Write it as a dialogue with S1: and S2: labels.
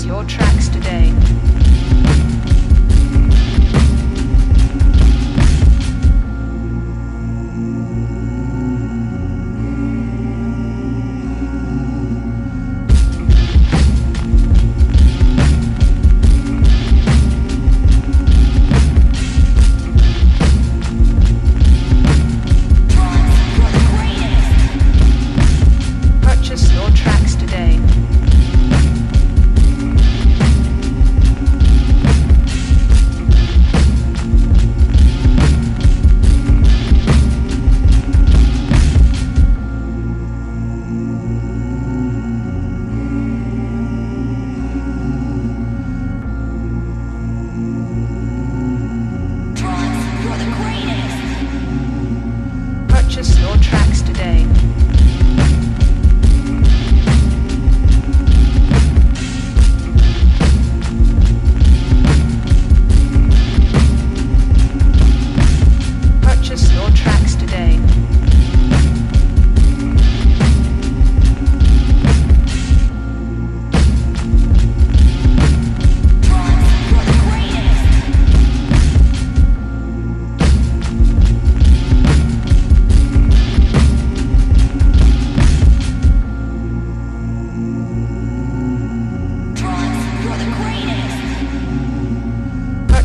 S1: your track. Your.